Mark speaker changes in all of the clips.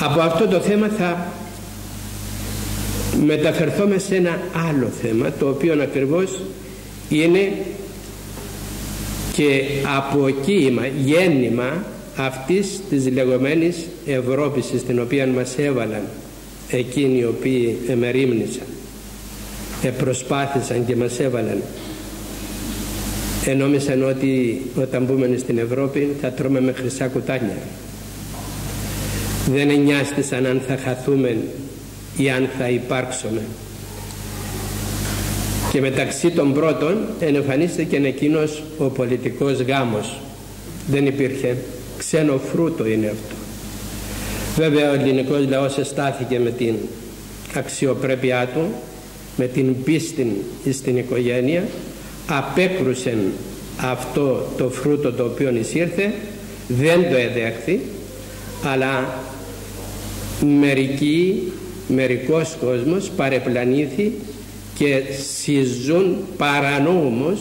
Speaker 1: Από αυτό το θέμα θα μεταφερθούμε σε ένα άλλο θέμα το οποίο ακριβώς είναι και αποκύημα, γέννημα αυτής της λεγόμενης Ευρώπης στην οποία μας έβαλαν εκείνοι οι οποίοι εμερίμνησαν προσπάθησαν και μας έβαλαν. Ενόμισαν ότι όταν μπούμε στην Ευρώπη θα τρώμε με χρυσά κουτάλια δεν εννοιάστησαν αν θα χαθούμε ή αν θα υπάρξουμε και μεταξύ των πρώτων εμφανίστηκε εκείνος ο πολιτικός γάμος. Δεν υπήρχε ξένο φρούτο είναι αυτό. Βέβαια ο ελληνικός λαός εστάθηκε με την αξιοπρέπειά του με την πίστη στην οικογένεια. Απέκρουσε αυτό το φρούτο το οποίο εισήρθε. Δεν το εδέχθη αλλά μερικοί μερικός κόσμος παρεπλανήθη και συζούν παρανόμως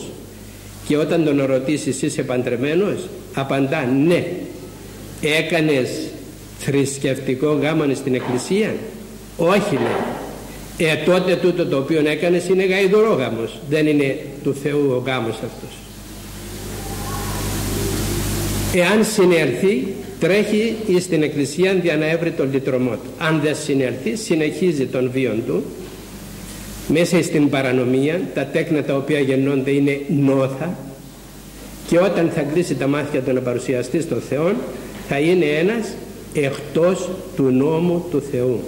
Speaker 1: και όταν τον ρωτήσεις είσαι παντρεμένος απαντά ναι έκανες θρησκευτικό γάμο στην εκκλησία; Όχι ναι ε τότε τούτο το οποίο έκανες είναι γαϊδουρόγαμος. Δεν είναι του Θεού ο γάμος αυτός εάν συνερθεί τρέχει στην εκκλησία για να έβρει τον λυτρωμό του. Αν δεν συνερθεί συνεχίζει τον βίον του. Μέσα στην παρανομία τα τέκνα τα οποία γεννώνται είναι νόθα και όταν θα κλείσει τα μάτια του να παρουσιαστεί στο Θεό θα είναι ένας εκτός του νόμου του Θεού